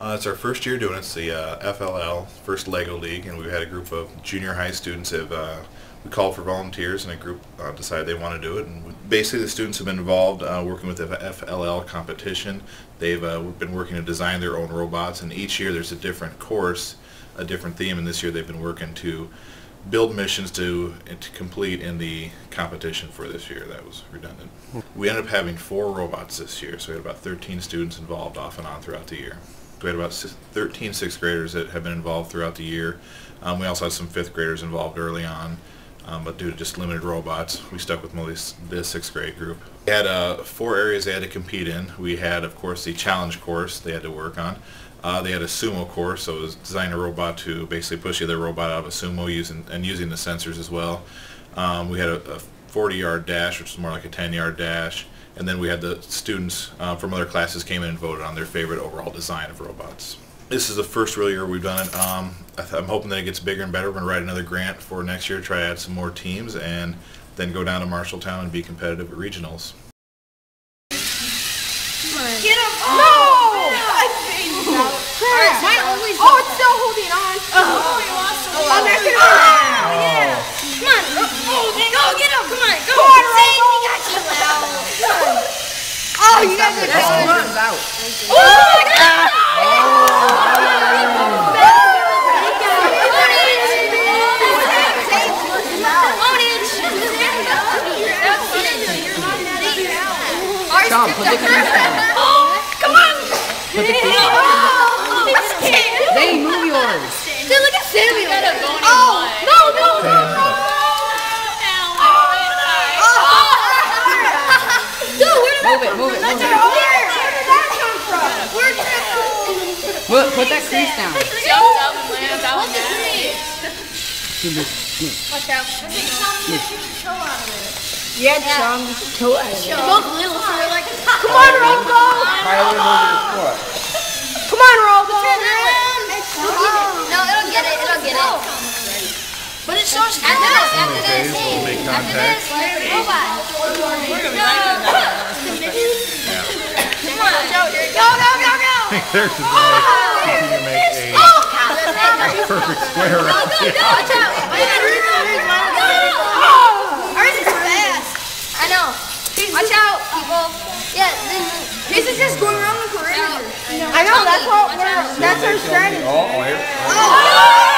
Uh, it's our first year doing it. It's the uh, FLL, First Lego League, and we've had a group of junior high students have uh, we called for volunteers, and a group uh, decided they want to do it. And basically, the students have been involved uh, working with the FLL competition. They've uh, been working to design their own robots, and each year there's a different course, a different theme. And this year they've been working to build missions to to complete in the competition for this year. That was redundant. We ended up having four robots this year, so we had about 13 students involved off and on throughout the year. We had about 13 sixth graders that have been involved throughout the year. Um, we also had some fifth graders involved early on, um, but due to just limited robots, we stuck with mostly the sixth grade group. We had uh, four areas they had to compete in. We had, of course, the challenge course they had to work on. Uh, they had a sumo course, so it was design a robot to basically push the other robot out of a sumo using and using the sensors as well. Um, we had a, a 40-yard dash, which is more like a 10-yard dash and then we had the students uh, from other classes came in and voted on their favorite overall design of robots. This is the first real year we've done it. Um, I am hoping that it gets bigger and better. We're going to write another grant for next year, to try to add some more teams, and then go down to Marshalltown and be competitive at regionals. Get him! Oh, no! no! Mine always. Oh, it's still holding on. Oh, oh he lost a little. Oh, that's it. Oh, yeah. Come on. Oh, go get him. Come on. Go. Come on, Rocco. We got you now. Oh, you guys are oh, good. out. Oh, my God. Sean, put the keys down. Come on. Put the keys down. Move it, move it, move it. Where? Where did that come from? Where did that Put, put that crease down. Jumped up and landed on Look at me. Watch out. Yeah, chum. Toe out of it. Both little, so we're like, come on, Rocco. Tyler, move your foot. Come on, Rocco. No, it'll get it. It'll get it. But it shows after this, after this, We'll make after this, robot. Come on, Joe. Go, go, go, go. There's the make, you make a Oh, perfect square Go, around go, it. go. Watch out. Oh, ours is fast. I know. Watch out, people. Yeah, then this is just going around the perimeter. I know. That's what we're. That's our strategy. Oh, here. Oh.